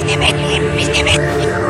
Eminem, Eminem.